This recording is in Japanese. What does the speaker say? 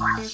Bye.